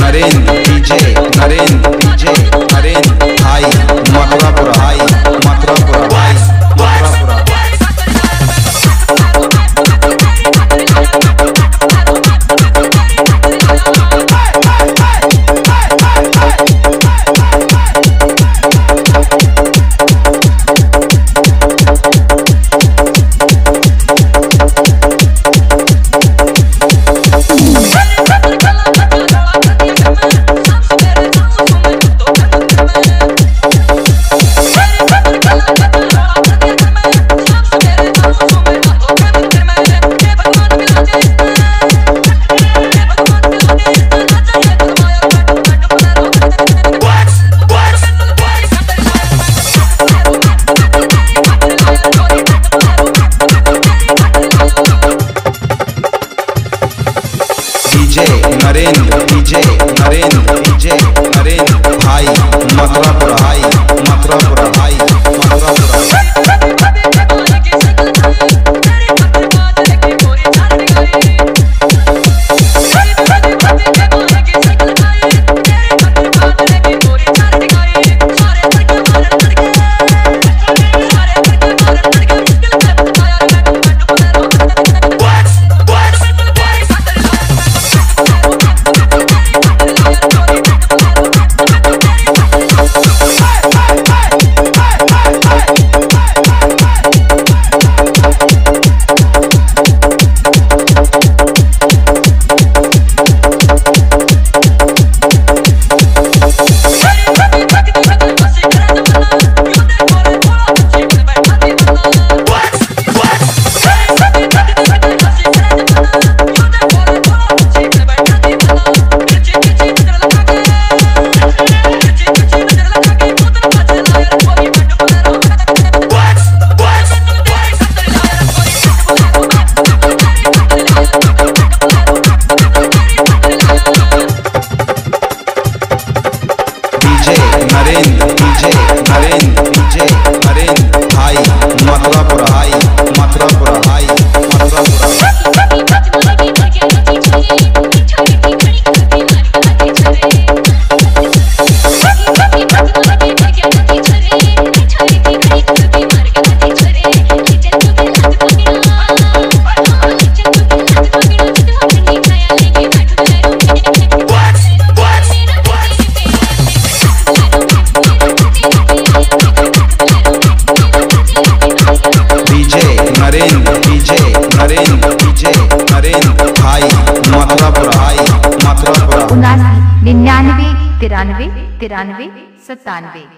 Narendra DJ Narendra DJ Narendra भाई मथुरापुर भाई नरेंद्र नरेंद्र नरेंद्र नरेंद्र भाई मथुरापुर भाई। मथुरापुर निन्यानवे तिरानवे तिरानवे सत्तानवे।